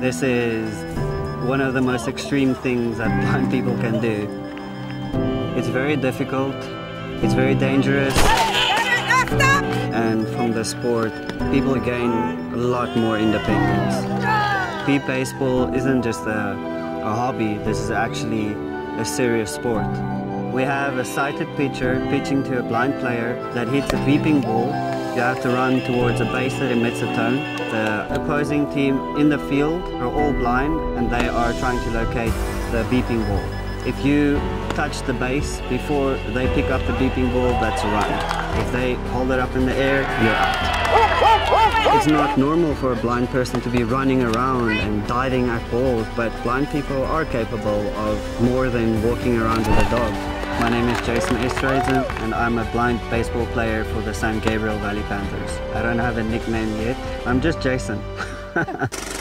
This is one of the most extreme things that blind people can do. It's very difficult, it's very dangerous, and from the sport, people gain a lot more independence. Beep baseball isn't just a, a hobby, this is actually a serious sport. We have a sighted pitcher pitching to a blind player that hits a beeping ball. You have to run towards a base that emits a tone. The opposing team in the field are all blind and they are trying to locate the beeping ball. If you touch the base before they pick up the beeping ball, that's a run. If they hold it up in the air, you're out. It's not normal for a blind person to be running around and diving at balls, but blind people are capable of more than walking around with a dog. My name is Jason Esterhuizen and I'm a blind baseball player for the San Gabriel Valley Panthers. I don't have a nickname yet, I'm just Jason.